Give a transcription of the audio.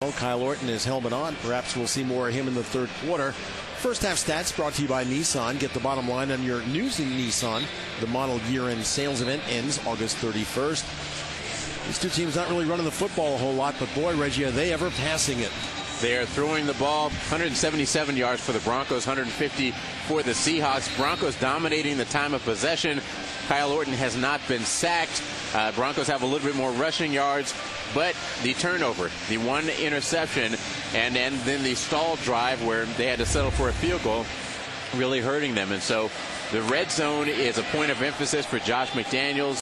Kyle Orton is helmet on. Perhaps we'll see more of him in the third quarter. First half stats brought to you by Nissan. Get the bottom line on your news in Nissan. The model year end sales event ends August 31st. These two teams not really running the football a whole lot, but boy, Reggie, are they ever passing it? They are throwing the ball 177 yards for the Broncos, 150 for the Seahawks. Broncos dominating the time of possession. Kyle Orton has not been sacked. Uh, Broncos have a little bit more rushing yards, but the turnover, the one interception, and, and then the stall drive where they had to settle for a field goal, really hurting them. And so the red zone is a point of emphasis for Josh McDaniels.